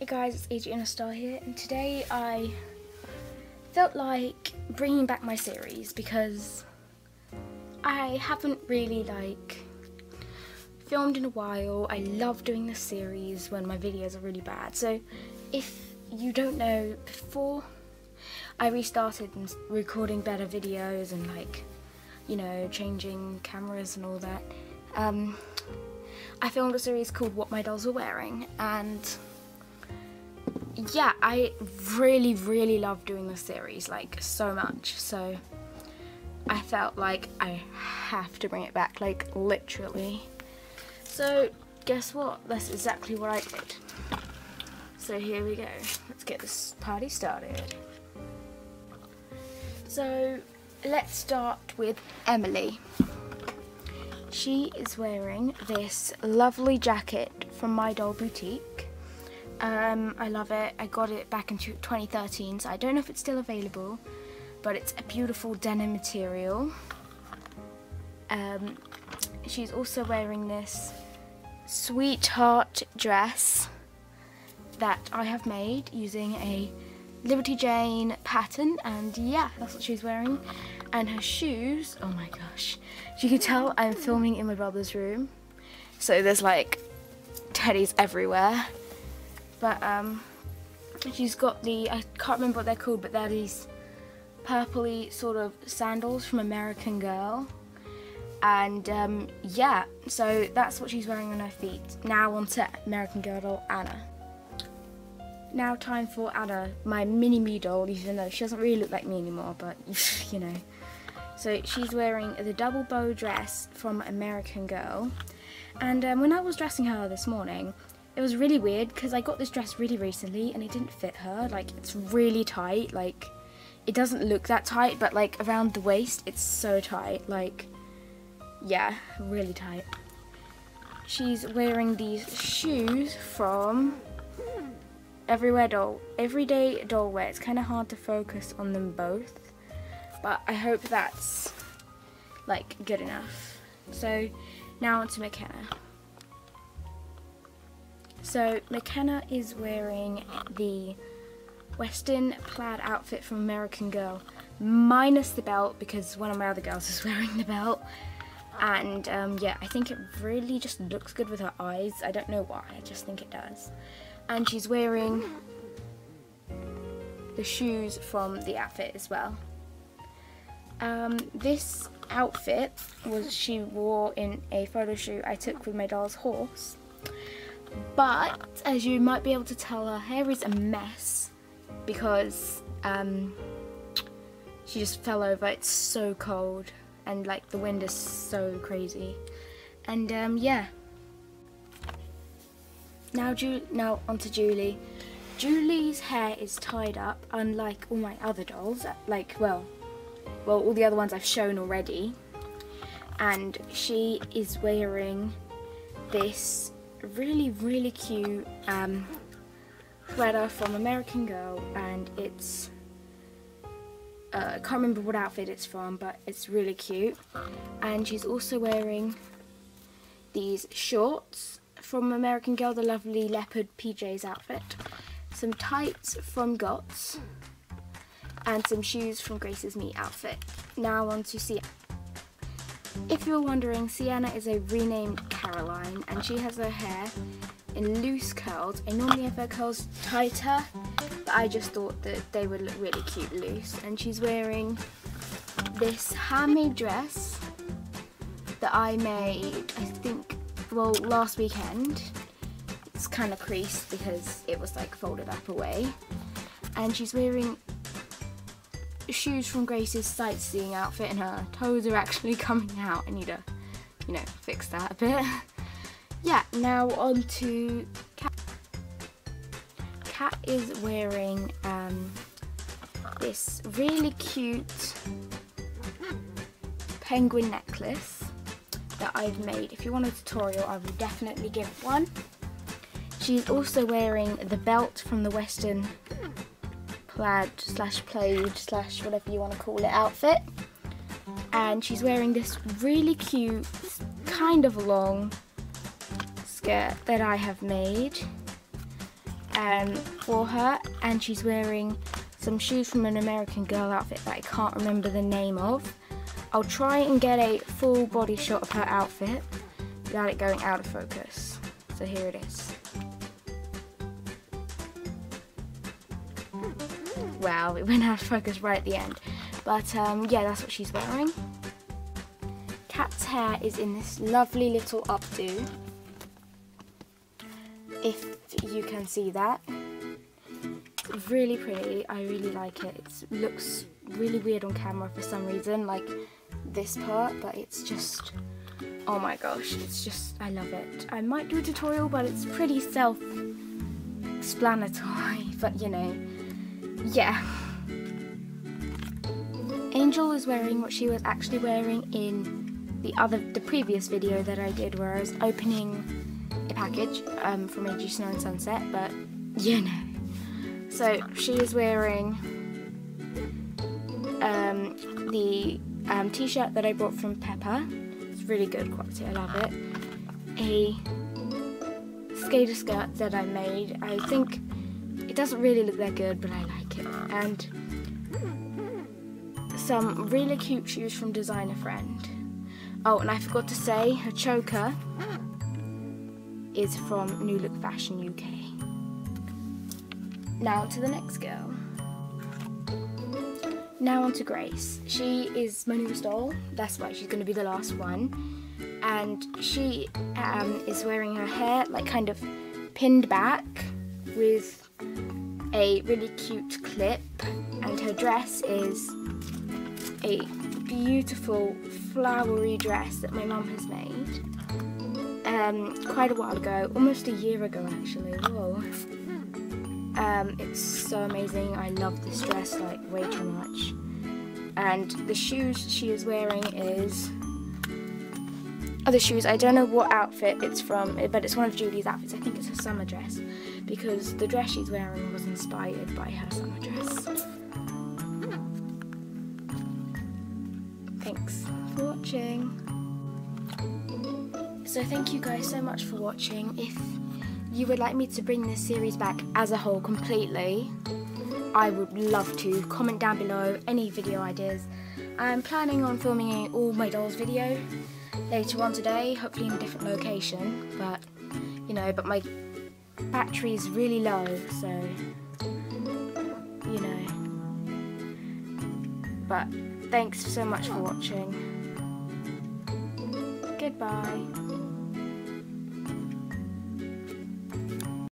Hey guys, it's Adriana Star here, and today I felt like bringing back my series because I haven't really like filmed in a while. I love doing this series when my videos are really bad. So if you don't know, before I restarted recording better videos and like, you know, changing cameras and all that, um, I filmed a series called What My Dolls Were Wearing and yeah, I really, really love doing this series, like so much. So I felt like I have to bring it back, like literally. So guess what? That's exactly what I did. So here we go. Let's get this party started. So let's start with Emily. She is wearing this lovely jacket from My Doll Boutique. Um, I love it. I got it back in 2013, so I don't know if it's still available, but it's a beautiful denim material. Um, she's also wearing this sweetheart dress that I have made using a Liberty Jane pattern, and yeah, that's what she's wearing. And her shoes, oh my gosh. You can tell I'm filming in my brother's room, so there's like teddies everywhere. But um, she's got the, I can't remember what they're called, but they're these purpley sort of sandals from American Girl. And um, yeah, so that's what she's wearing on her feet. Now on to American Girl doll Anna. Now time for Anna, my mini me doll, even though she doesn't really look like me anymore, but you know. So she's wearing the double bow dress from American Girl. And um, when I was dressing her this morning, it was really weird because I got this dress really recently and it didn't fit her. Like, it's really tight. Like, it doesn't look that tight, but like around the waist, it's so tight. Like, yeah, really tight. She's wearing these shoes from Everywhere Doll. Everyday Doll wear. It's kind of hard to focus on them both, but I hope that's like good enough. So now on to McKenna. So McKenna is wearing the Western plaid outfit from American Girl, minus the belt because one of my other girls is wearing the belt. And um, yeah, I think it really just looks good with her eyes. I don't know why, I just think it does. And she's wearing the shoes from the outfit as well. Um, this outfit was she wore in a photo shoot I took with my doll's horse. But as you might be able to tell, her hair is a mess because um, she just fell over. It's so cold and like the wind is so crazy. And um, yeah. Now, Ju now onto Julie. Julie's hair is tied up, unlike all my other dolls. Like, well, well, all the other ones I've shown already. And she is wearing this really, really cute um, sweater from American Girl, and it's uh, I can't remember what outfit it's from, but it's really cute. And she's also wearing these shorts from American Girl, the lovely leopard PJ's outfit, some tights from GOTS, and some shoes from Grace's Me outfit. Now on to see if you're wondering, Sienna is a renamed Caroline and she has her hair in loose curls. I normally have her curls tighter, but I just thought that they would look really cute loose. And she's wearing this handmade dress that I made, I think, well, last weekend. It's kind of creased because it was like folded up away. And she's wearing shoes from Grace's sightseeing outfit and her toes are actually coming out. I need to, you know, fix that a bit. yeah, now on to Kat. Kat is wearing um, this really cute penguin necklace that I've made. If you want a tutorial, I will definitely give one. She's also wearing the belt from the Western plaid slash plaid slash whatever you want to call it outfit. And she's wearing this really cute, kind of long skirt that I have made. um, for her and she's wearing some shoes from an American Girl outfit that I can't remember the name of. I'll try and get a full body shot of her outfit without it going out of focus. So here it is. Wow, it went out of focus right at the end. But um, yeah, that's what she's wearing. Kat's hair is in this lovely little updo. If you can see that. Really pretty, I really like it. It looks really weird on camera for some reason, like this part, but it's just, oh my gosh, it's just, I love it. I might do a tutorial, but it's pretty self-explanatory, but you know, yeah. Angel is wearing what she was actually wearing in the other, the previous video that I did where I was opening a package um, from AG Snow and Sunset, but you know. So she is wearing um, the um, t-shirt that I bought from Pepper. It's really good quality, I love it. A skater skirt that I made. I think it doesn't really look that good, but I like it. And some really cute shoes from Designer Friend. Oh, and I forgot to say, her choker is from New Look Fashion UK. Now to the next girl. Now on to Grace. She is my newest doll. That's why she's going to be the last one. And she um, is wearing her hair like kind of pinned back with a really cute clip. And her dress is a beautiful flowery dress that my mum has made um, quite a while ago, almost a year ago actually. Whoa. Um, it's so amazing. I love this dress like way too much. And the shoes she is wearing is other shoes. I don't know what outfit it's from, eh, but it's one of Julie's outfits. I think it's her summer dress because the dress she's wearing was inspired by her summer dress. Thanks for watching. So thank you guys so much for watching. If you would like me to bring this series back as a whole completely, I would love to. Comment down below any video ideas. I'm planning on filming all my dolls video later on today, hopefully in a different location, but you know, but my battery is really low, so you know. But thanks so much for watching. Goodbye.